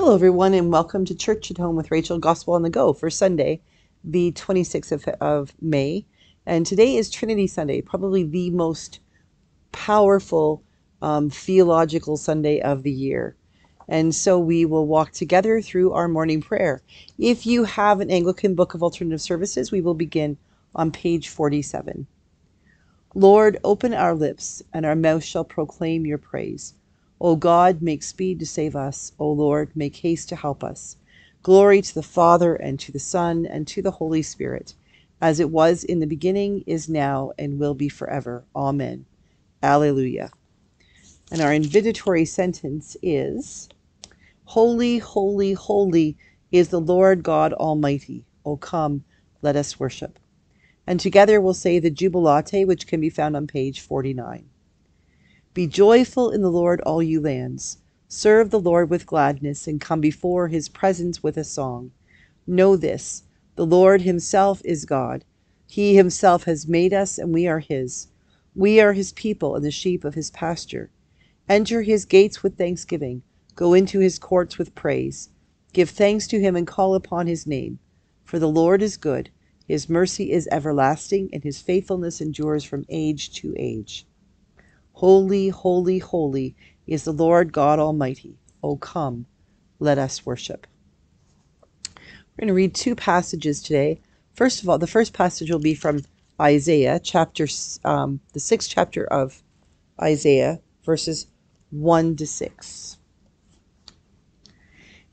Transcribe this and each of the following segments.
Hello, everyone, and welcome to Church at Home with Rachael Gospel on the Go for Sunday, the 26th of, of May. And today is Trinity Sunday, probably the most powerful um, theological Sunday of the year. And so we will walk together through our morning prayer. If you have an Anglican Book of Alternative Services, we will begin on page 47. Lord, open our lips, and our mouth shall proclaim your praise. O God, make speed to save us. O Lord, make haste to help us. Glory to the Father, and to the Son, and to the Holy Spirit, as it was in the beginning, is now, and will be forever. Amen. Alleluia. And our invitatory sentence is Holy, holy, holy is the Lord God Almighty. O come, let us worship. And together we'll say the Jubilate, which can be found on page 49. Be joyful in the Lord, all you lands. Serve the Lord with gladness, and come before his presence with a song. Know this the Lord himself is God. He himself has made us, and we are his. We are his people and the sheep of his pasture. Enter his gates with thanksgiving, go into his courts with praise. Give thanks to him and call upon his name. For the Lord is good, his mercy is everlasting, and his faithfulness endures from age to age. Holy, holy, holy is the Lord God Almighty. O come, let us worship. We're going to read two passages today. First of all, the first passage will be from Isaiah, chapter, um, the sixth chapter of Isaiah, verses 1 to 6.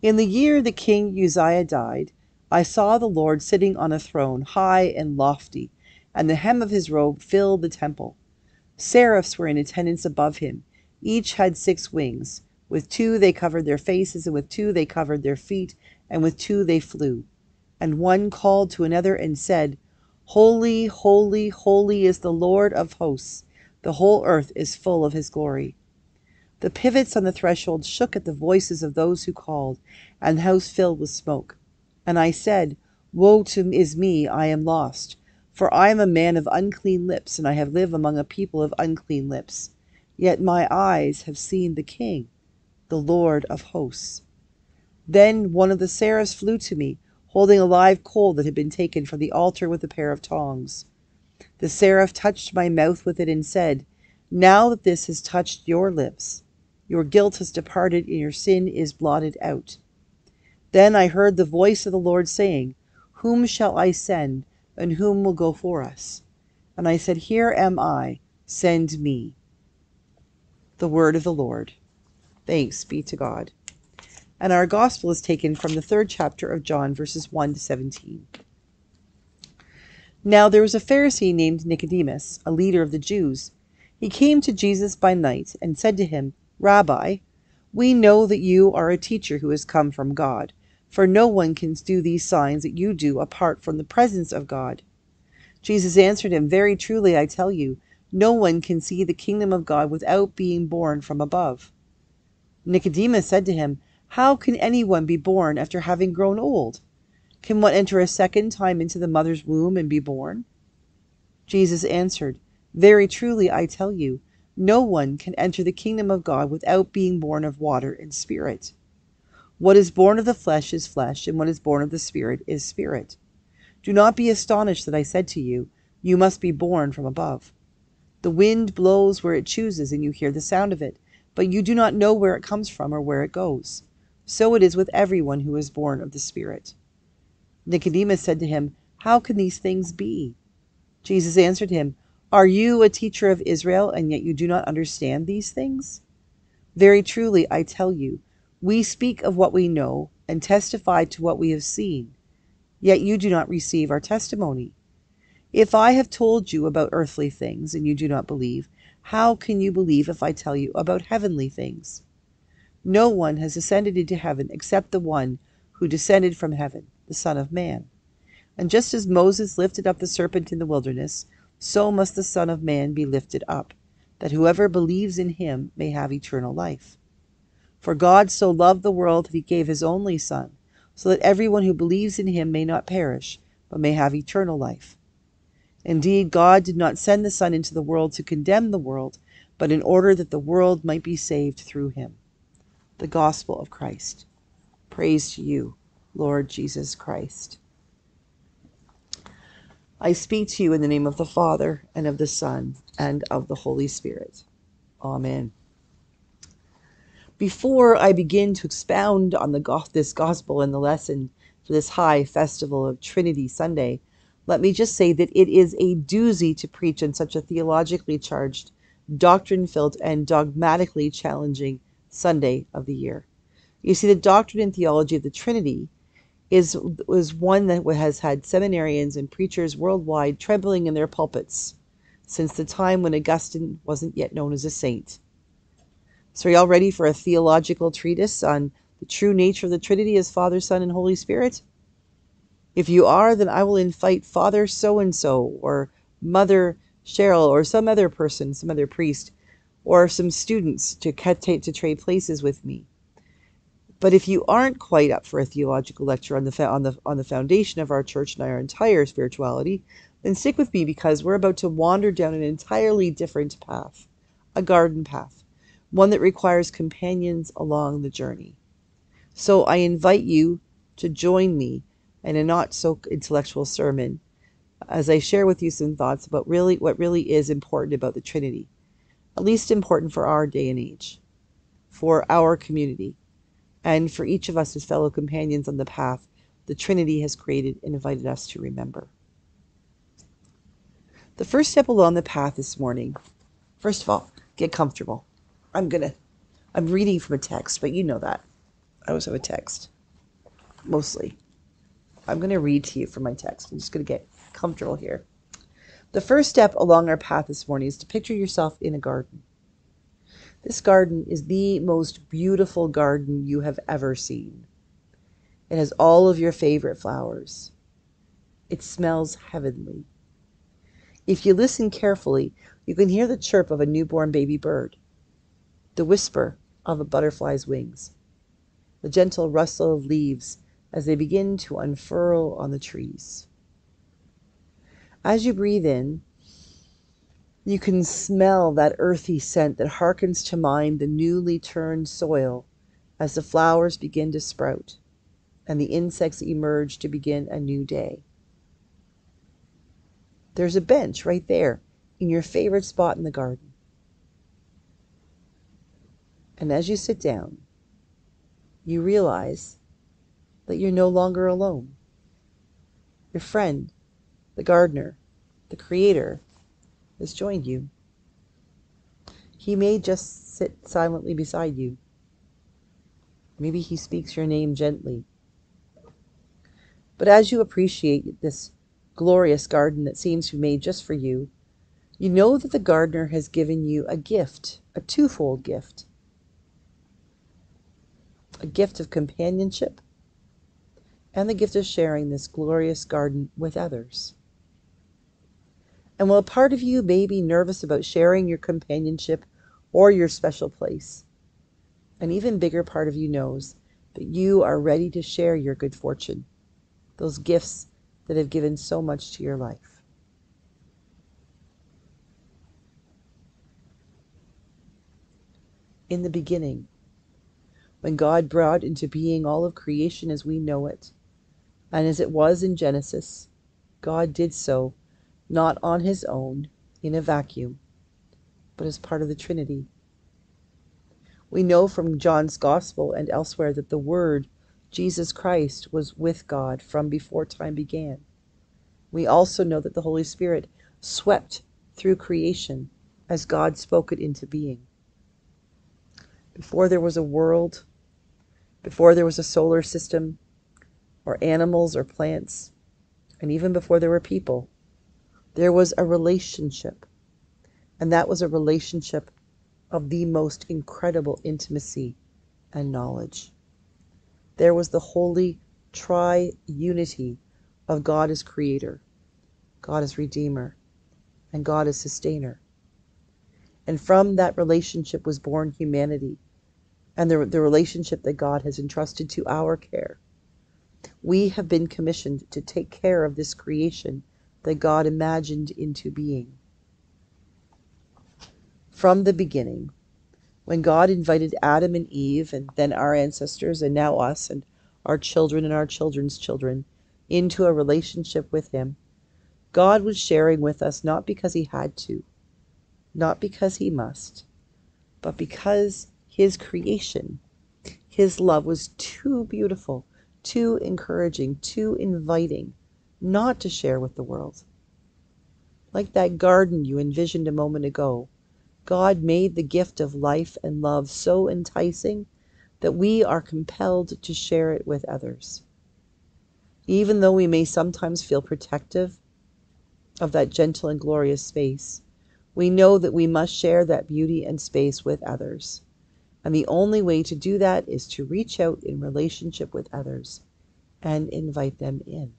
In the year the king Uzziah died, I saw the Lord sitting on a throne, high and lofty, and the hem of his robe filled the temple. Seraphs were in attendance above him. Each had six wings. With two they covered their faces, and with two they covered their feet, and with two they flew. And one called to another and said, Holy, holy, holy is the Lord of hosts. The whole earth is full of his glory. The pivots on the threshold shook at the voices of those who called, and the house filled with smoke. And I said, Woe to is me, I am lost for I am a man of unclean lips, and I have lived among a people of unclean lips. Yet my eyes have seen the King, the Lord of hosts. Then one of the seraphs flew to me, holding a live coal that had been taken from the altar with a pair of tongs. The seraph touched my mouth with it and said, Now that this has touched your lips, your guilt has departed and your sin is blotted out. Then I heard the voice of the Lord saying, Whom shall I send? And whom will go for us? And I said, Here am I, send me. The word of the Lord. Thanks be to God. And our gospel is taken from the third chapter of John, verses 1 to 17. Now there was a Pharisee named Nicodemus, a leader of the Jews. He came to Jesus by night and said to him, Rabbi, we know that you are a teacher who has come from God for no one can do these signs that you do apart from the presence of God. Jesus answered him, Very truly I tell you, no one can see the kingdom of God without being born from above. Nicodemus said to him, How can anyone be born after having grown old? Can one enter a second time into the mother's womb and be born? Jesus answered, Very truly I tell you, no one can enter the kingdom of God without being born of water and spirit. What is born of the flesh is flesh, and what is born of the Spirit is spirit. Do not be astonished that I said to you, You must be born from above. The wind blows where it chooses, and you hear the sound of it, but you do not know where it comes from or where it goes. So it is with everyone who is born of the Spirit. Nicodemus said to him, How can these things be? Jesus answered him, Are you a teacher of Israel, and yet you do not understand these things? Very truly, I tell you, we speak of what we know and testify to what we have seen, yet you do not receive our testimony. If I have told you about earthly things and you do not believe, how can you believe if I tell you about heavenly things? No one has ascended into heaven except the one who descended from heaven, the Son of Man. And just as Moses lifted up the serpent in the wilderness, so must the Son of Man be lifted up, that whoever believes in him may have eternal life. For God so loved the world that he gave his only Son, so that everyone who believes in him may not perish, but may have eternal life. Indeed, God did not send the Son into the world to condemn the world, but in order that the world might be saved through him. The Gospel of Christ. Praise to you, Lord Jesus Christ. I speak to you in the name of the Father, and of the Son, and of the Holy Spirit. Amen. Before I begin to expound on the, this gospel and the lesson for this high festival of Trinity Sunday, let me just say that it is a doozy to preach on such a theologically charged, doctrine filled, and dogmatically challenging Sunday of the year. You see, the doctrine and theology of the Trinity is was one that has had seminarians and preachers worldwide trembling in their pulpits since the time when Augustine wasn't yet known as a saint. So, are y'all ready for a theological treatise on the true nature of the Trinity as Father, Son, and Holy Spirit? If you are, then I will invite Father so and so, or Mother Cheryl, or some other person, some other priest, or some students to, to trade places with me. But if you aren't quite up for a theological lecture on the, on, the, on the foundation of our church and our entire spirituality, then stick with me because we're about to wander down an entirely different path, a garden path, one that requires companions along the journey. So I invite you to join me in a not so intellectual sermon as I share with you some thoughts about really what really is important about the Trinity, at least important for our day and age, for our community and for each of us as fellow companions on the path the Trinity has created and invited us to remember. The first step along the path this morning, first of all, get comfortable. I'm gonna, I'm reading from a text, but you know that. I always have a text, mostly. I'm gonna read to you from my text. I'm just gonna get comfortable here. The first step along our path this morning is to picture yourself in a garden. This garden is the most beautiful garden you have ever seen. It has all of your favorite flowers. It smells heavenly. If you listen carefully, you can hear the chirp of a newborn baby bird, the whisper of a butterfly's wings, the gentle rustle of leaves as they begin to unfurl on the trees. As you breathe in, you can smell that earthy scent that harkens to mind the newly turned soil as the flowers begin to sprout and the insects emerge to begin a new day. There's a bench right there in your favorite spot in the garden. And as you sit down, you realize that you're no longer alone. Your friend, the gardener, the creator, has joined you. He may just sit silently beside you. Maybe he speaks your name gently. But as you appreciate this glorious garden that seems to be made just for you, you know that the gardener has given you a gift, a twofold gift a gift of companionship and the gift of sharing this glorious garden with others. And while a part of you may be nervous about sharing your companionship or your special place, an even bigger part of you knows that you are ready to share your good fortune, those gifts that have given so much to your life. In the beginning, when God brought into being all of creation as we know it, and as it was in Genesis, God did so not on his own in a vacuum, but as part of the Trinity. We know from John's Gospel and elsewhere that the Word, Jesus Christ, was with God from before time began. We also know that the Holy Spirit swept through creation as God spoke it into being. Before there was a world, before there was a solar system, or animals or plants, and even before there were people, there was a relationship, and that was a relationship of the most incredible intimacy and knowledge. There was the holy tri-unity of God as creator, God as redeemer, and God as sustainer. And from that relationship was born humanity and the, the relationship that God has entrusted to our care. We have been commissioned to take care of this creation that God imagined into being. From the beginning, when God invited Adam and Eve, and then our ancestors, and now us, and our children and our children's children into a relationship with Him, God was sharing with us not because He had to, not because He must, but because His creation, His love was too beautiful, too encouraging, too inviting not to share with the world. Like that garden you envisioned a moment ago, God made the gift of life and love so enticing that we are compelled to share it with others. Even though we may sometimes feel protective of that gentle and glorious space, we know that we must share that beauty and space with others. And the only way to do that is to reach out in relationship with others and invite them in.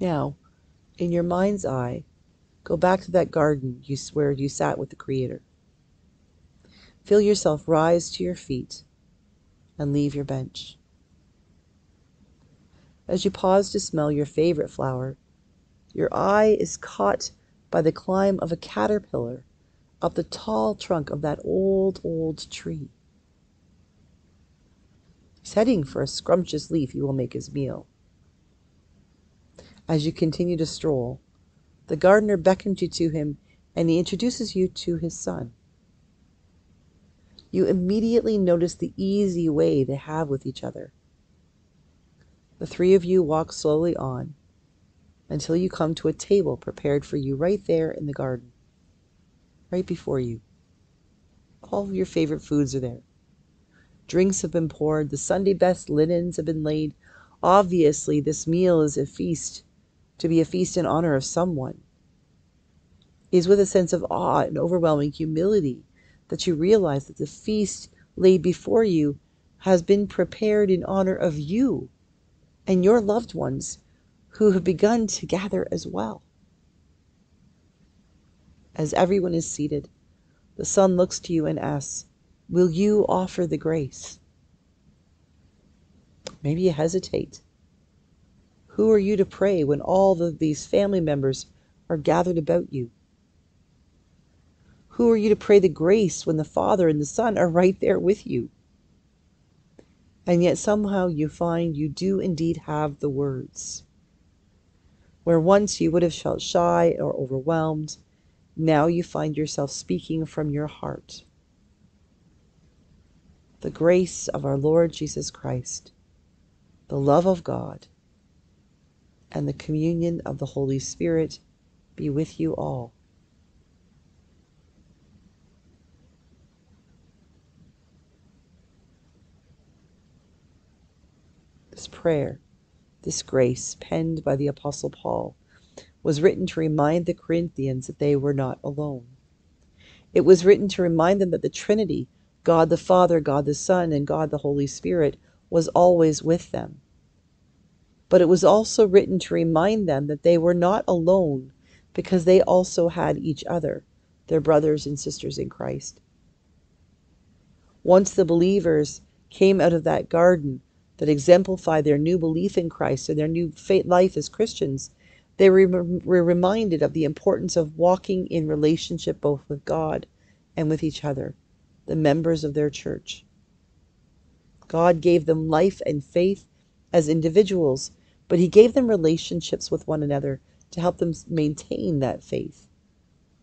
Now, in your mind's eye, go back to that garden you where you sat with the Creator. Feel yourself rise to your feet and leave your bench. As you pause to smell your favorite flower, your eye is caught by the climb of a caterpillar up the tall trunk of that old, old tree. He's heading for a scrumptious leaf he will make his meal. As you continue to stroll, the gardener beckons you to him and he introduces you to his son. You immediately notice the easy way they have with each other. The three of you walk slowly on until you come to a table prepared for you right there in the garden, right before you. All your favorite foods are there. Drinks have been poured, the Sunday best linens have been laid. Obviously, this meal is a feast to be a feast in honor of someone. It is with a sense of awe and overwhelming humility that you realize that the feast laid before you has been prepared in honor of you and your loved ones who have begun to gather as well. As everyone is seated, the Son looks to you and asks, Will you offer the grace? Maybe you hesitate. Who are you to pray when all of these family members are gathered about you? Who are you to pray the grace when the Father and the Son are right there with you? And yet somehow you find you do indeed have the words. Where once you would have felt shy or overwhelmed, now you find yourself speaking from your heart. The grace of our Lord Jesus Christ, the love of God, and the communion of the Holy Spirit be with you all. This prayer, this grace, penned by the Apostle Paul, was written to remind the Corinthians that they were not alone. It was written to remind them that the Trinity, God the Father, God the Son, and God the Holy Spirit, was always with them but it was also written to remind them that they were not alone because they also had each other, their brothers and sisters in Christ. Once the believers came out of that garden that exemplify their new belief in Christ and their new faith life as Christians, they were reminded of the importance of walking in relationship both with God and with each other, the members of their church. God gave them life and faith as individuals but he gave them relationships with one another to help them maintain that faith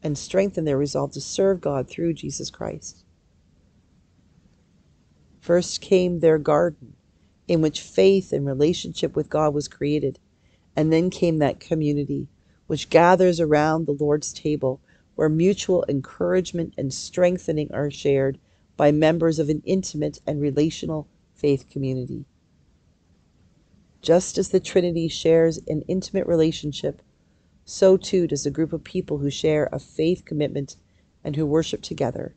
and strengthen their resolve to serve God through Jesus Christ. First came their garden, in which faith and relationship with God was created, and then came that community, which gathers around the Lord's table, where mutual encouragement and strengthening are shared by members of an intimate and relational faith community. Just as the Trinity shares an intimate relationship, so too does a group of people who share a faith commitment and who worship together,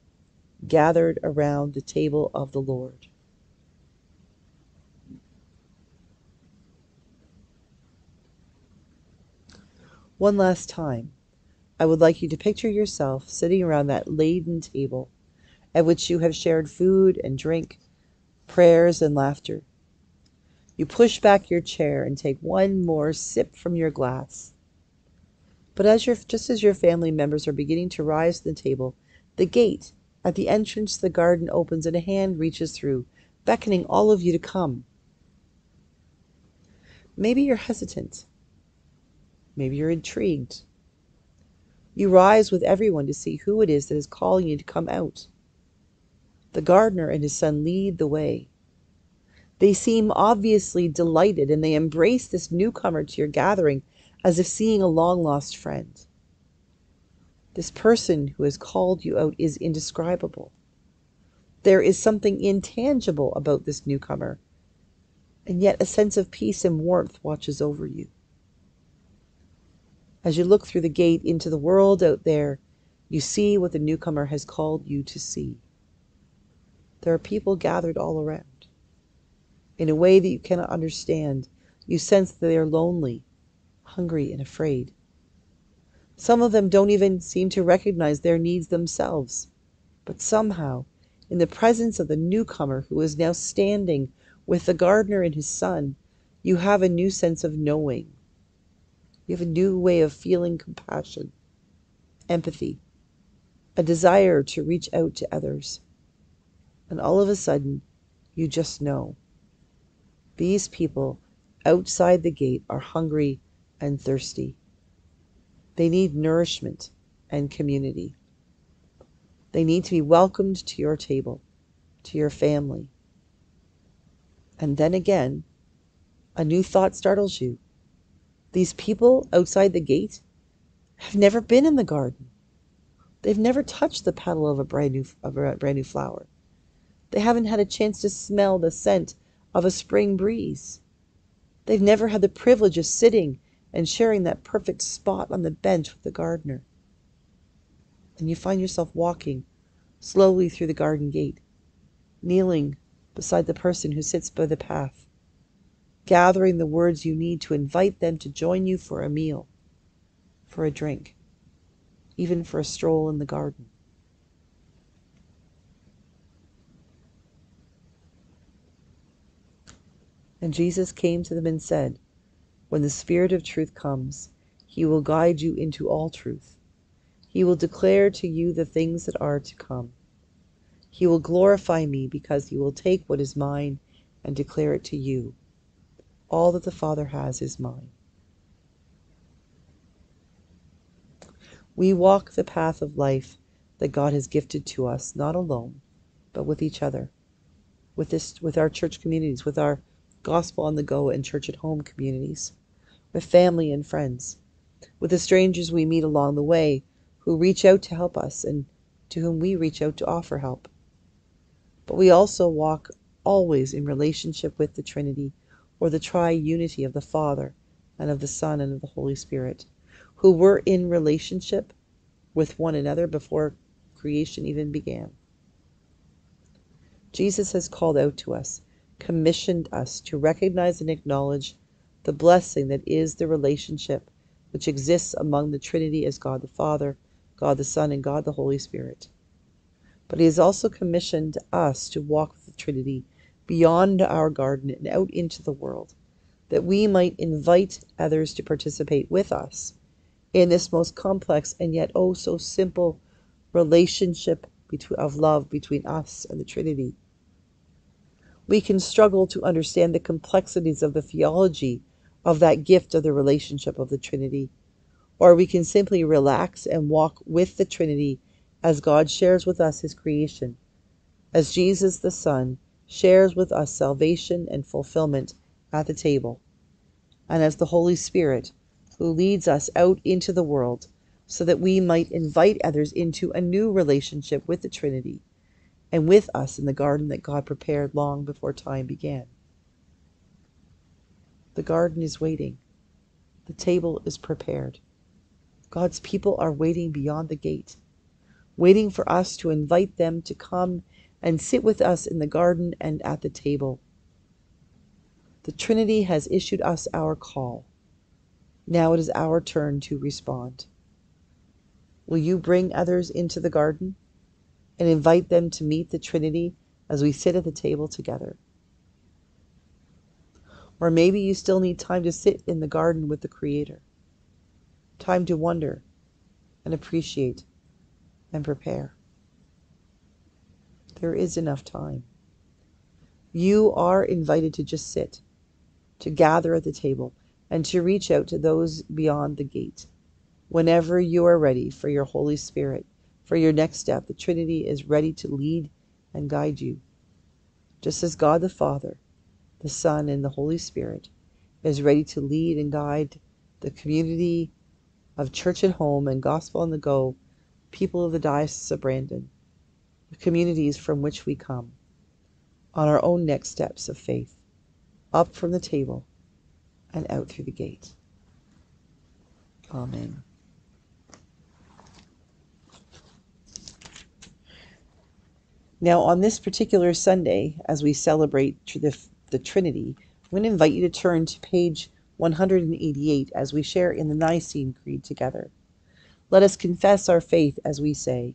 gathered around the table of the Lord. One last time, I would like you to picture yourself sitting around that laden table at which you have shared food and drink, prayers and laughter you push back your chair and take one more sip from your glass. But as your, just as your family members are beginning to rise to the table, The gate at the entrance to the garden opens and a hand reaches through, beckoning all of you to come. Maybe you're hesitant. Maybe you're intrigued. You rise with everyone to see who it is that is calling you to come out. The gardener and his son lead the way. They seem obviously delighted and they embrace this newcomer to your gathering as if seeing a long lost friend. This person who has called you out is indescribable. There is something intangible about this newcomer, and yet a sense of peace and warmth watches over you. As you look through the gate into the world out there, you see what the newcomer has called you to see. There are people gathered all around. In a way that you cannot understand, you sense that they are lonely, hungry, and afraid. Some of them don't even seem to recognize their needs themselves. But somehow, in the presence of the newcomer who is now standing with the gardener and his son, you have a new sense of knowing you have a new way of feeling compassion, empathy, a desire to reach out to others. And all of a sudden, you just know. These people outside the gate are hungry and thirsty. They need nourishment and community. They need to be welcomed to your table, to your family. And then again, a new thought startles you. These people outside the gate have never been in the garden. They've never touched the petal of a brand new of a brand new flower. They haven't had a chance to smell the scent of a spring breeze. They've never had the privilege of sitting and sharing that perfect spot on the bench with the gardener. And you find yourself walking slowly through the garden gate, kneeling beside the person who sits by the path, gathering the words you need to invite them to join you for a meal, for a drink, even for a stroll in the garden. And Jesus came to them and said, When the Spirit of truth comes, he will guide you into all truth. He will declare to you the things that are to come. He will glorify me because he will take what is mine and declare it to you. All that the Father has is mine. We walk the path of life that God has gifted to us, not alone, but with each other, with this, with our church communities, with our gospel on the go and church at home communities, with family and friends, with the strangers we meet along the way who reach out to help us and to whom we reach out to offer help. But we also walk always in relationship with the Trinity or the triunity of the Father and of the Son and of the Holy Spirit, who were in relationship with one another before creation even began. Jesus has called out to us, commissioned us to recognize and acknowledge the blessing that is the relationship which exists among the Trinity as God the Father, God the Son, and God the Holy Spirit. But He has also commissioned us to walk with the Trinity beyond our garden and out into the world, that we might invite others to participate with us in this most complex and yet oh so simple relationship of love between us and the Trinity. We can struggle to understand the complexities of the theology of that gift of the relationship of the Trinity, or we can simply relax and walk with the Trinity as God shares with us his creation, as Jesus the Son shares with us salvation and fulfillment at the table, and as the Holy Spirit, who leads us out into the world so that we might invite others into a new relationship with the Trinity and with us in the garden that God prepared long before time began. The garden is waiting. The table is prepared. God's people are waiting beyond the gate, waiting for us to invite them to come and sit with us in the garden and at the table. The Trinity has issued us our call. Now it is our turn to respond. Will you bring others into the garden and invite them to meet the Trinity as we sit at the table together? Or maybe you still need time to sit in the garden with the Creator, time to wonder and appreciate and prepare. There is enough time. You are invited to just sit, to gather at the table, and to reach out to those beyond the gate. Whenever you are ready for your Holy Spirit, for your next step, the Trinity is ready to lead and guide you. Just as God the Father, the Son, and the Holy Spirit is ready to lead and guide the community of Church at Home and Gospel on the Go, people of the Diocese of Brandon, the communities from which we come, on our own next steps of faith, up from the table and out through the gate. Amen. Now, on this particular Sunday, as we celebrate the, the Trinity, I'm going to invite you to turn to page 188 as we share in the Nicene Creed together. Let us confess our faith as we say,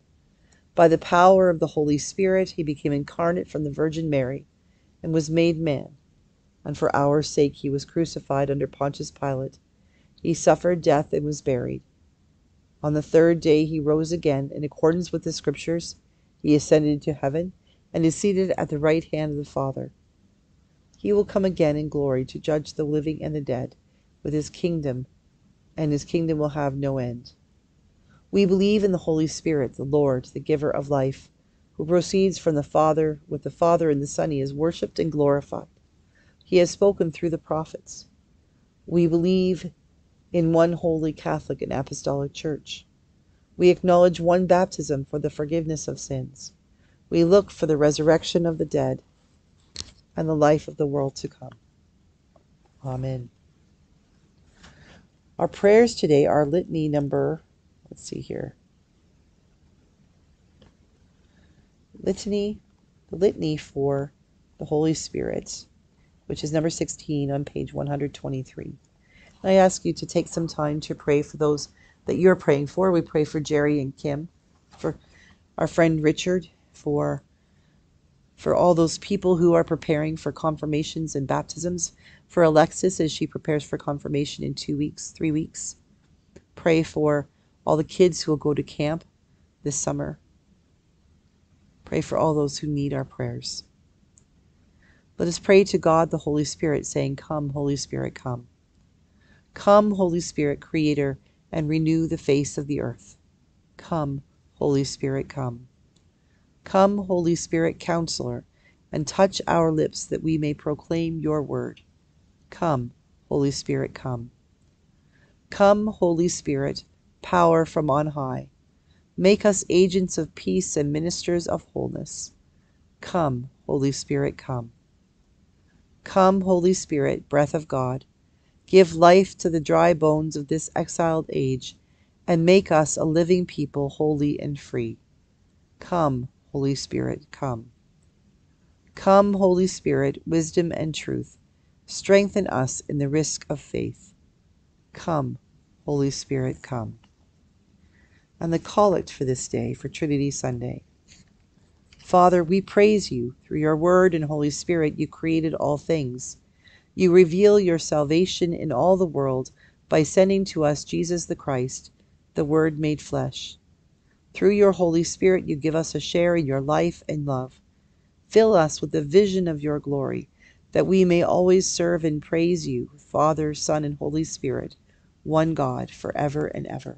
By the power of the Holy Spirit he became incarnate from the Virgin Mary and was made man. And for our sake he was crucified under Pontius Pilate. He suffered death and was buried. On the third day he rose again in accordance with the Scriptures. He ascended to heaven and is seated at the right hand of the Father. He will come again in glory to judge the living and the dead with his kingdom, and his kingdom will have no end. We believe in the Holy Spirit, the Lord, the giver of life, who proceeds from the Father, with the Father and the Son he is worshipped and glorified. He has spoken through the prophets. We believe in one holy Catholic and Apostolic Church. We acknowledge one baptism for the forgiveness of sins. We look for the resurrection of the dead and the life of the world to come. Amen. Our prayers today are litany number, let's see here. Litany, the litany for the Holy Spirit, which is number 16 on page 123. I ask you to take some time to pray for those that you're praying for. We pray for Jerry and Kim, for our friend Richard, for for all those people who are preparing for confirmations and baptisms, for Alexis as she prepares for confirmation in two weeks, three weeks. Pray for all the kids who will go to camp this summer. Pray for all those who need our prayers. Let us pray to God the Holy Spirit, saying, Come, Holy Spirit, come. Come, Holy Spirit, Creator, and renew the face of the earth. Come, Holy Spirit, come. Come, Holy Spirit, Counselor, and touch our lips that we may proclaim your word. Come, Holy Spirit, come. Come, Holy Spirit, power from on high. Make us agents of peace and ministers of wholeness. Come, Holy Spirit, come. Come, Holy Spirit, breath of God. Give life to the dry bones of this exiled age, and make us a living people, holy and free. Come, Holy Spirit, come. Come, Holy Spirit, wisdom and truth, strengthen us in the risk of faith. Come, Holy Spirit, come. And the collect for this day, for Trinity Sunday. Father, we praise you. Through your word and Holy Spirit, you created all things. You reveal your salvation in all the world by sending to us Jesus the Christ, the Word made flesh. Through your Holy Spirit, you give us a share in your life and love. Fill us with the vision of your glory, that we may always serve and praise you, Father, Son, and Holy Spirit, one God, forever and ever.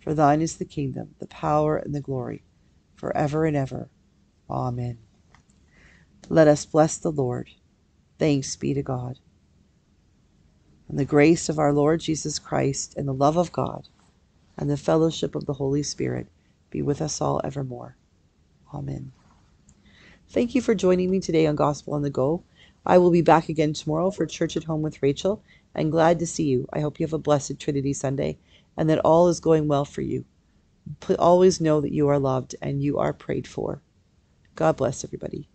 For thine is the kingdom, the power, and the glory, for ever and ever. Amen. Let us bless the Lord. Thanks be to God. And the grace of our Lord Jesus Christ, and the love of God, and the fellowship of the Holy Spirit be with us all evermore. Amen. Thank you for joining me today on Gospel on the Go. I will be back again tomorrow for Church at Home with Rachael. I'm glad to see you. I hope you have a blessed Trinity Sunday and that all is going well for you. Always know that you are loved and you are prayed for. God bless everybody.